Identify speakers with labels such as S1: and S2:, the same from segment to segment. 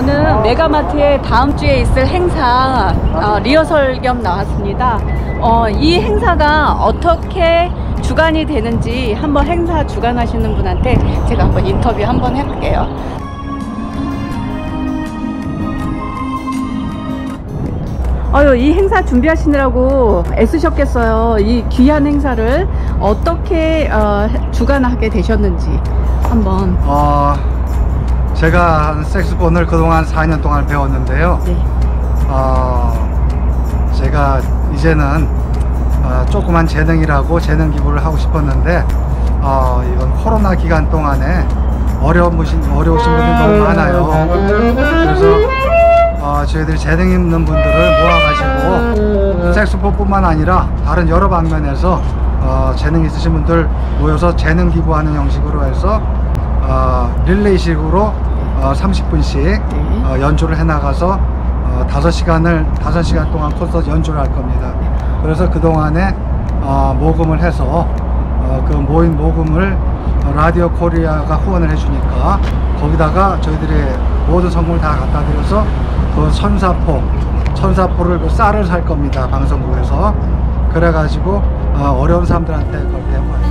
S1: 저는 메가마트에 다음 주에 있을 행사 어, 리허설 겸 나왔습니다. 어, 이 행사가 어떻게 주관이 되는지 한번 행사 주관하시는 분한테 제가 한번 인터뷰 한번 해볼게요. 어유 이 행사 준비하시느라고 애쓰셨겠어요. 이 귀한 행사를 어떻게 어, 주관하게 되셨는지 한번.
S2: 어, 제가 색소폰을 그동안 4년 동안 배웠는데요.
S1: 네.
S2: 어, 제가 이제는 어, 조그만 재능이라고 재능 기부를 하고 싶었는데 어, 이번 코로나 기간 동안에 어려우신, 어려우신 분들이 너무 많아요. 그래서 어, 저희들이 재능 있는 분들을 모아가지고 색소폰뿐만 아니라 다른 여러 방면에서 어, 재능 있으신 분들 모여서 재능 기부하는 형식으로 해서 어, 릴레이식으로 어, 30분씩 어, 연주를 해나가서 어, 5시간을 5시간 동안 콘서트 연주를 할 겁니다. 그래서 그동안에 어, 모금을 해서 어, 그 모인 모금을 라디오 코리아가 후원을 해주니까 거기다가 저희들이 모든 성금을 다 갖다 드려서 그 천사포 천사포를 그 쌀을 살 겁니다 방송국에서. 그래가지고 어, 어려운 사람들한테 그걸 배워요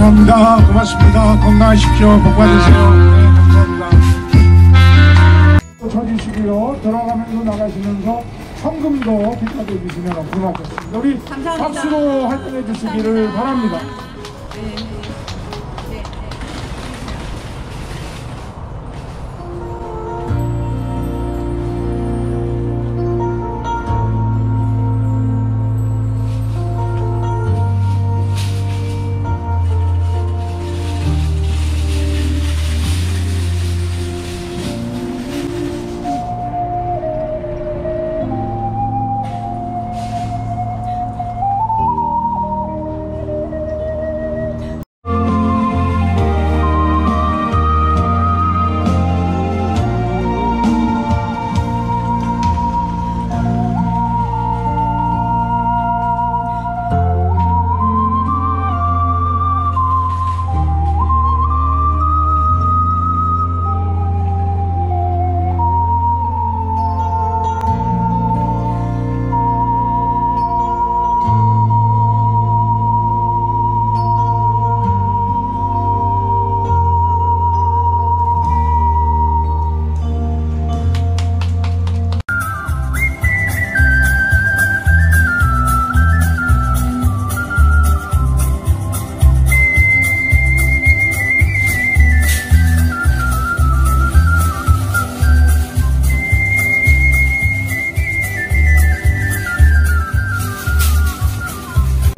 S3: 감사합니다. 고맙습니다. 건강하십시오. 복 받으세요. 네, 감사합니다. 쳐주시고요. 돌아가면서 나가시면서 성금도 기타해 주시면 고맙겠습니다. 우리 박수로 활동해 주시기를 바랍니다.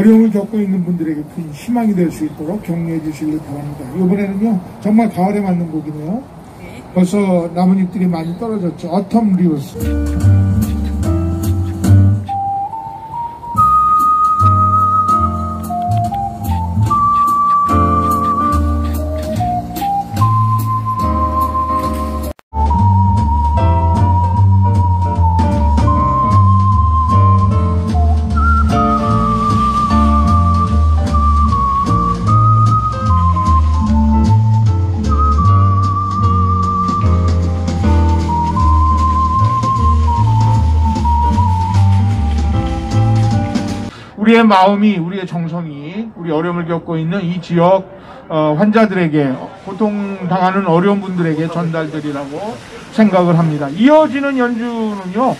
S3: 어려움을 겪고 있는 분들에게 큰 희망이 될 수 있도록 격려해 주시길 바랍니다. 이번에는요, 정말 가을에 맞는 곡이네요. 벌써 나뭇잎들이 많이 떨어졌죠. 어텀 리우스. 우리의 마음이, 우리의 정성이, 우리 어려움을 겪고 있는 이 지역 어, 환자들에게, 고통당하는 어려운 분들에게 전달되리라고 생각을 합니다. 이어지는 연주는요,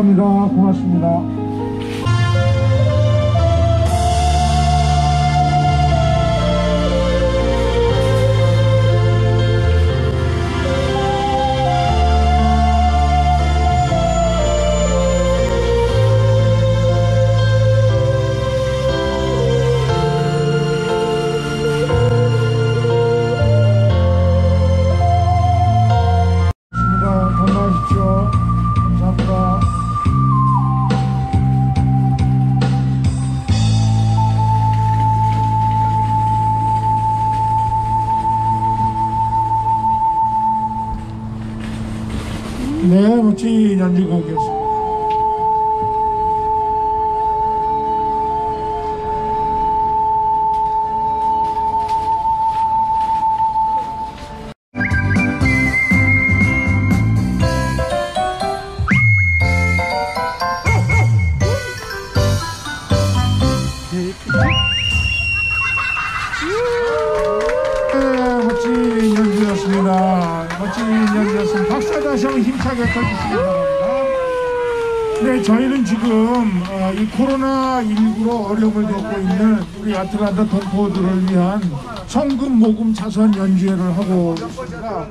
S3: 감사합니다. 고맙습니다. 네, 멋진 연주곡 힘차게 쳐주시기 바랍니다. 네, 저희는 지금 어, 이 코로나19로 어려움을 겪고 있는 우리 아틀란타 동포들을 위한 성금 모금 자선 연주회를 하고 있습니다.